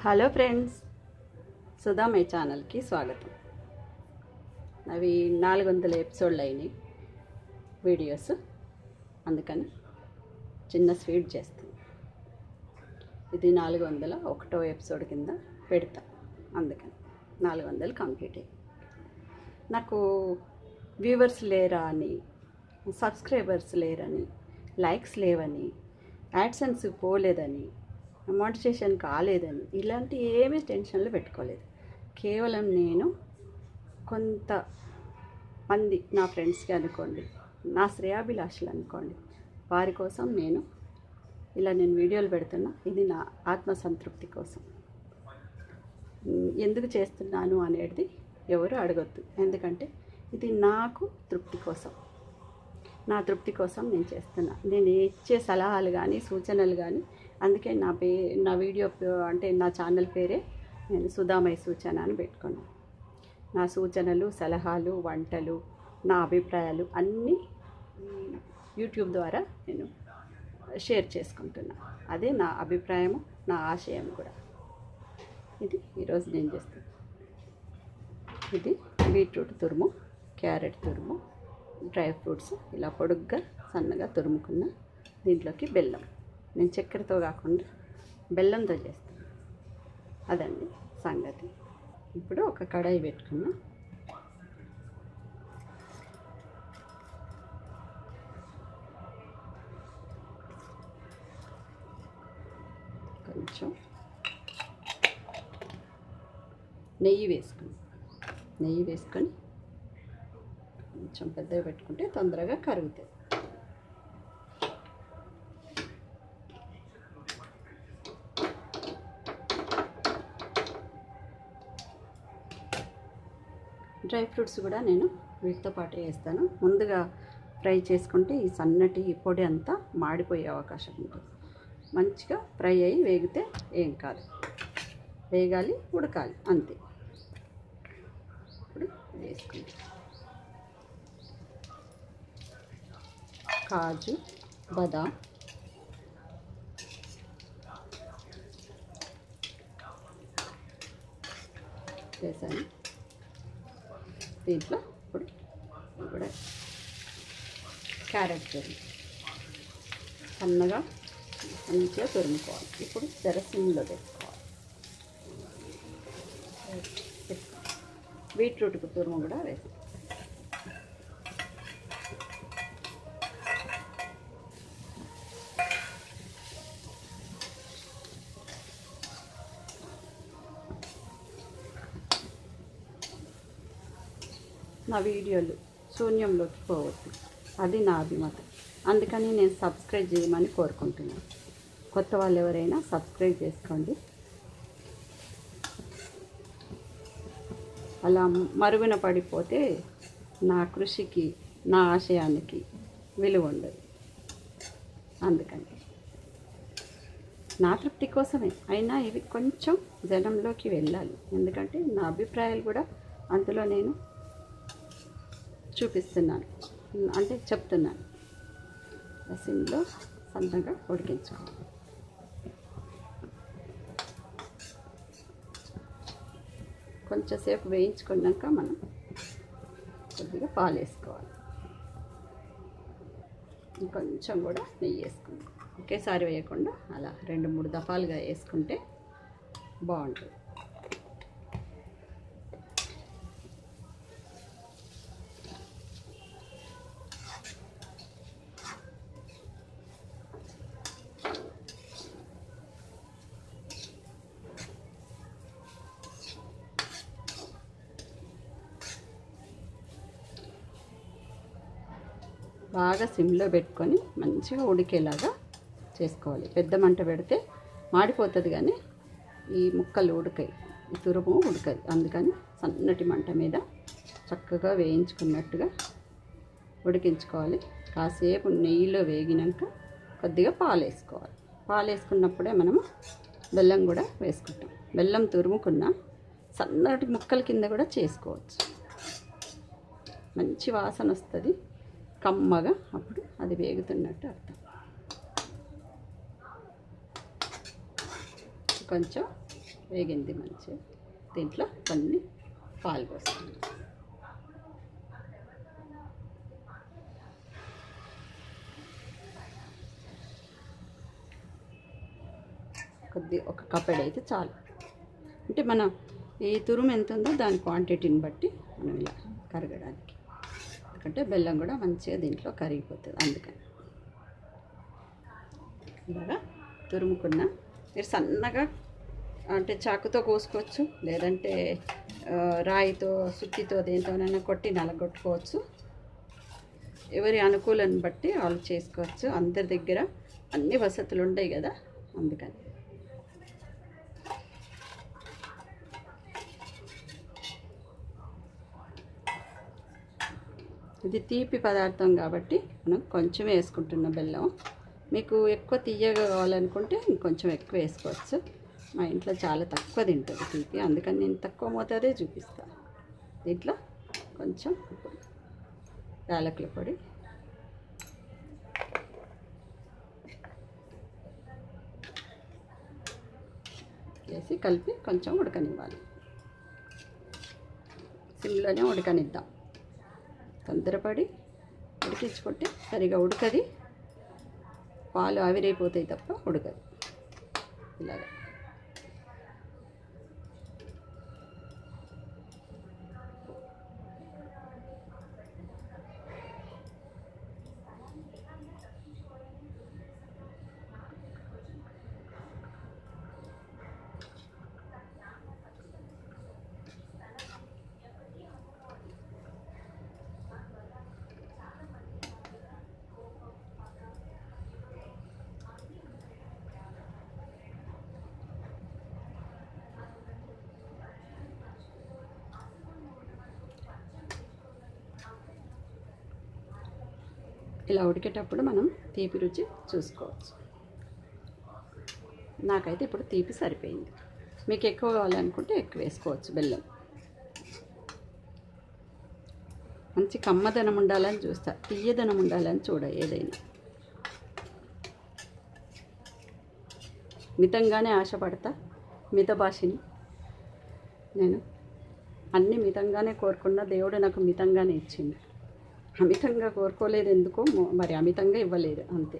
Hello friends Sudha my ఛానల్కి స్వాగతం. అవి నాలుగు వందల ఎపిసోడ్లు అయినాయి వీడియోస్ అందుకని చిన్న స్వీట్ చేస్తాను. ఇది నాలుగు వందల ఒకటో ఎపిసోడ్ కింద పెడతా అందుకని నాలుగు వందలు కంప్లీట్ అయ్యి నాకు వ్యూవర్స్ లేరా అని సబ్స్క్రైబర్స్ లేరని లైక్స్ లేవని యాడ్సెన్స్ పోలేదని మోటివేషన్ కాలేదని ఇలాంటి ఏమీ టెన్షన్లు పెట్టుకోలేదు. కేవలం నేను కొంత మంది నా ఫ్రెండ్స్కి అనుకోండి నా శ్రేయాభిలాషులు అనుకోండి వారి కోసం నేను ఇలా నేను వీడియోలు పెడుతున్నా ఇది నా ఆత్మసంతృప్తి కోసం. ఎందుకు చేస్తున్నాను అనేది ఎవరు అడగొద్దు. ఎందుకంటే ఇది నాకు తృప్తి కోసం. నా తృప్తి కోసం నేను చేస్తున్నా. నేను ఇచ్చే సలహాలు కానీ సూచనలు కానీ అందుకే నా పే నా వీడియో అంటే నా ఛానల్ పేరే నేను సుధామై సూచన అని పెట్టుకున్నాను నా సూచనలు సలహాలు వంటలు నా అభిప్రాయాలు అన్నీ యూట్యూబ్ ద్వారా నేను షేర్ చేసుకుంటున్నాను అదే నా అభిప్రాయము నా ఆశయం కూడా. ఇది ఈరోజు నేను చేస్తాను ఇది బీట్రూట్ తురుము క్యారెట్ తురుము డ్రై ఫ్రూట్స్ ఇలా పొడుగ్గా సన్నగా తురుముకున్న దీంట్లోకి బెల్లం. నేను చక్కెరతో కాకుండా బెల్లంతో చేస్తాను. అదండి సంగతి. ఇప్పుడు ఒక కడాయి పెట్టుకున్నా. కొంచెం నెయ్యి వేసుకుని నెయ్యి వేసుకొని కొంచెం పెద్దగా పెట్టుకుంటే తొందరగా కరుగుతుంది డ్రై ఫ్రూట్స్ కూడా నేను వీటితో పాటు వేస్తాను. ముందుగా ఫ్రై చేసుకుంటే ఈ సన్నటి పొడి అంతా మాడిపోయే అవకాశం ఉంటుంది మంచిగా ఫ్రై అయ్యి వేగితే ఏం కాదు. వేగాలి ఉడకాలి అంతే. ఇప్పుడు వేసుకుంటాం కాజు బదాం. వేసాను. దీంట్లో ఇప్పుడు ఇప్పుడు క్యారెట్ తురుము సన్నగా మంచిగా తురుముకోవాలి. ఇప్పుడు తెరసిమ్లో పెట్టుకోవాలి బీట్రూట్కు తురుము కూడా వేసి నా వీడియోలు శూన్యంలోకి పోవద్దు. అది నా అభిమతం. అందుకని నేను సబ్స్క్రైబ్ చేయమని కోరుకుంటున్నాను. కొత్త వాళ్ళు ఎవరైనా సబ్స్క్రైబ్ చేసుకోండి. అలా మరుగున పడిపోతే నా కృషికి నా ఆశయానికి విలువ ఉండదు. అందుకని నా తృప్తి కోసమే. అయినా ఇవి కొంచెం జనంలోకి వెళ్ళాలి. ఎందుకంటే నా అభిప్రాయాలు కూడా అందులో నేను చూపిస్తున్నాను. అంటే చెప్తున్నాను. రసంలో సన్నగా ఉడికించుకోవాలి. కొంచెంసేపు వేయించుకున్నాక మనం కొద్దిగా పాలు వేసుకోవాలి. ఇంకొంచెం కూడా నెయ్యి వేసుకుందాం. ఒకేసారి వేయకుండా అలా రెండు మూడు దఫాలుగా వేసుకుంటే బాగుంటుంది. బాగా సిమ్లో పెట్టుకొని మంచిగా ఉడికేలాగా చేసుకోవాలి. పెద్ద మంట పెడితే మాడిపోతుంది కానీ ఈ ముక్కలు ఉడకాయి ఈ తురుము ఉడకదు. అందుకని సన్నటి మంట మీద చక్కగా వేయించుకున్నట్టుగా ఉడికించుకోవాలి. కాసేపు నెయ్యిలో వేగినాక కొద్దిగా పాలు వేసుకోవాలి పాలు వేసుకున్నప్పుడే మనము బెల్లం కూడా వేసుకుంటాం. బెల్లం తురుముకున్న సన్నటి ముక్కల కింద కూడా చేసుకోవచ్చు. మంచి వాసన వస్తుంది. కమ్మగా అప్పుడు అది వేగుతున్నట్టు అర్థం. కొంచెం వేగింది మంచిగా. దీంట్లో కొన్ని పాలు పోస్తాను కొద్ది ఒక కప్పెడ్ అయితే చాలు. అంటే మన ఈ తురుము ఎంత ఉందో దాని క్వాంటిటీని బట్టి మనం ఇలా కరగడానికి. ఎందుకంటే బెల్లం కూడా మంచిగా దీంట్లో కరిగిపోతుంది అందుకని ఇలాగా తురుముకున్న. మీరు సన్నగా అంటే చాకుతో కోసుకోవచ్చు లేదంటే రాయితో సుత్తితో దేంతోనైనా కొట్టి నలగొట్టుకోవచ్చు. ఎవరి అనుకూలాన్ని బట్టి వాళ్ళు చేసుకోవచ్చు. అందరి దగ్గర అన్ని వసతులు ఉంటాయి కదా అందుకని. ఇది తీపి పదార్థం కాబట్టి మనం కొంచెం వేసుకుంటున్న బెల్లం. మీకు ఎక్కువ తీయగా కావాలనుకుంటే ఇంకొంచెం ఎక్కువ వేసుకోవచ్చు. మా ఇంట్లో చాలా తక్కువ తింటుంది తీపి అందుకని నేను తక్కువ మోతాదే చూపిస్తాను దీంట్లో కొంచెం యాలకుల పొడి. వేసి కలిపి కొంచెం ఉడకనివ్వాలి. సిమ్లోనే ఉడకనిద్దాం. తొందరపడి ఉడికించుకుంటే సరిగా ఉడకది. పాలు ఆవిరైపోతాయి తప్ప ఉడకదు. ఇలాగా. ఇలా ఉడికేటప్పుడు మనం తీపి రుచి చూసుకోవచ్చు. నాకైతే ఇప్పుడు తీపి సరిపోయింది. మీకు ఎక్కువ కావాలనుకుంటే ఎక్కువ వేసుకోవచ్చు బెల్లం. మంచి కమ్మదనం ఉండాలని చూస్తా. తీయదనం ఉండాలని చూడ ఏదైనా. మితంగానే ఆశపడతా. మిత భాషని నేను. అన్ని మితంగానే కోరుకున్న దేవుడు నాకు మితంగానే ఇచ్చింది అమితంగా కోరుకోలేదు ఎందుకో మరి అమితంగా ఇవ్వలేదు అంతే.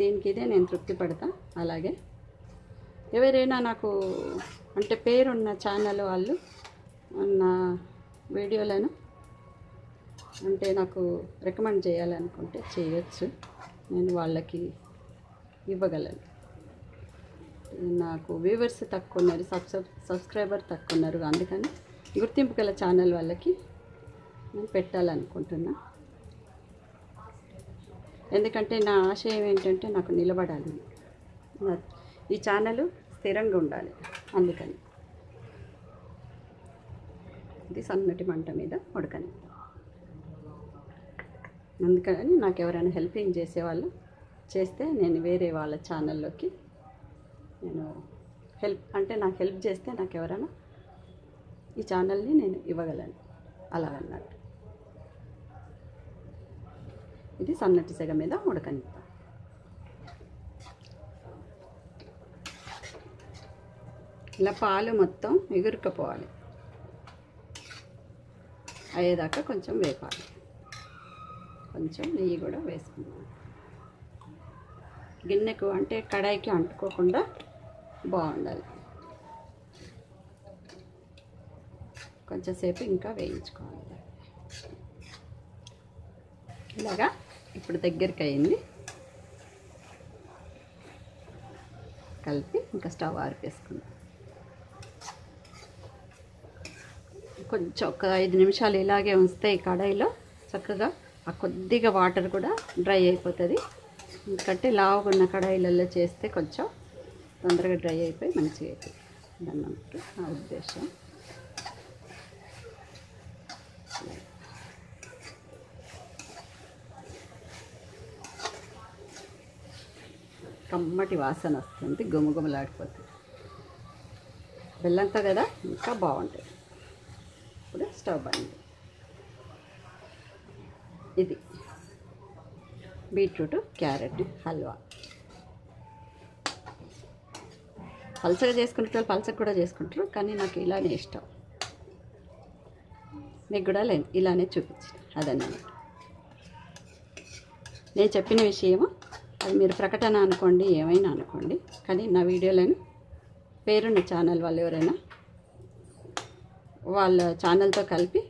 దీనికి ఇదే? నేను తృప్తి పడతా. అలాగే. ఎవరైనా నాకు అంటే పేరున్న ఛానల్ వాళ్ళు నా వీడియోలను అంటే నాకు రికమెండ్ చేయాలనుకుంటే చేయొచ్చు. నేను వాళ్ళకి ఇవ్వగలను. నాకు వ్యూవర్స్ తక్కువ ఉన్నారు సబ్స్క్రైబర్ తక్కువ ఉన్నారు అందుకని గుర్తింపు గల ఛానల్ వాళ్ళకి నేను పెట్టాలనుకుంటున్నా. ఎందుకంటే నా ఆశయం ఏంటంటే నాకు నిలబడాలి. ఈ ఛానల్ స్థిరంగా ఉండాలి. అందుకని. ఇది సన్నటి మంట మీద ఉడకని. అందుకని నాకు ఎవరైనా హెల్పింగ్ చేసేవాళ్ళు చేస్తే నేను వేరే వాళ్ళ ఛానల్లోకి నేను హెల్ప్ అంటే నాకు హెల్ప్ చేస్తే నాకు ఎవరైనా ఈ ఛానల్ని నేను ఇవ్వగలను. అలా అన్నట్టు. ఇది సన్నటి సెగ మీద ఉడకనిద్దాం ఇలా పాలు మొత్తం ఎగురుకపోవాలి. అయ్యేదాకా కొంచెం వేపాలి. కొంచెం నెయ్యి కూడా వేసుకుందాం. గిన్నెకు అంటే కడాయికి అంటుకోకుండా బాగుండాలి. కొంచెంసేపు ఇంకా వేయించుకోవాలి. ఇలాగా ఇప్పుడు దగ్గరికి అయింది కలిపి ఇంకా స్టవ్ ఆరిపేసుకుందాం. కొంచెం ఒక ఐదు నిమిషాలు ఇలాగే ఉంచితే ఈ కడాయిలో చక్కగా ఆ కొద్దిగా వాటర్ కూడా డ్రై అయిపోతుంది. ఎందుకంటే లావుగా ఉన్న కడాయిలలో చేస్తే కొంచెం తొందరగా డ్రై అయిపోయి మంచిగా అవుతుంది అన్నట్టు నా ఉద్దేశం. కమ్మటి వాసన వస్తుంది గుమగుమలాడిపోతుంది. బెల్లంతో కదా ఇంకా బాగుంటుంది ఇప్పుడు స్టవ్ బండి ఇది బీట్రూట్ క్యారెట్ హల్వా. పలసగా చేసుకుంటారు వాళ్ళు కూడా చేసుకుంటారు కానీ నాకు ఇలానే ఇష్టం. మీకు కూడా లే ఇలానే చూపించిన అదన్నమాట. నేను చెప్పిన విషయము అది మీరు ప్రకటన అనుకోండి ఏమైనా అనుకోండి. కానీ నా వీడియోలను పేరున్న ఛానల్ వాళ్ళు ఎవరైనా వాళ్ళ ఛానల్తో కలిపి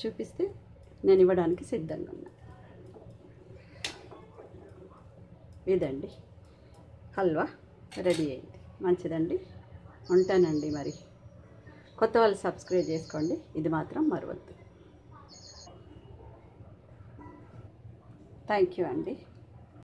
చూపిస్తే నేను ఇవ్వడానికి సిద్ధంగా ఉన్నా. ఇదండి. హల్వా రెడీ అయింది. మంచిదండి. ఉంటానండి మరి. కొత్త వాళ్ళు సబ్స్క్రైబ్ చేసుకోండి. ఇది మాత్రం మరవద్దు. థ్యాంక్ యూ అండి.